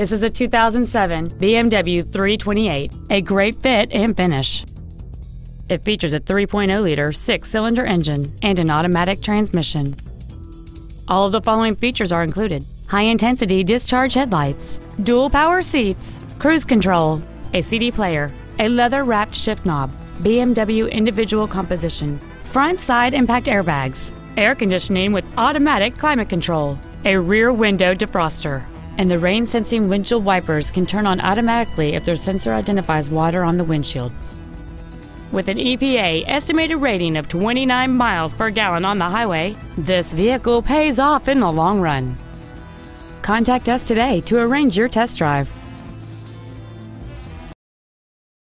This is a 2007 BMW 328, a great fit and finish. It features a 3.0-liter six-cylinder engine and an automatic transmission. All of the following features are included. High-intensity discharge headlights, dual power seats, cruise control, a CD player, a leather-wrapped shift knob, BMW individual composition, front side impact airbags, air conditioning with automatic climate control, a rear window defroster, and the rain sensing windshield wipers can turn on automatically if their sensor identifies water on the windshield. With an EPA estimated rating of 29 miles per gallon on the highway, this vehicle pays off in the long run. Contact us today to arrange your test drive.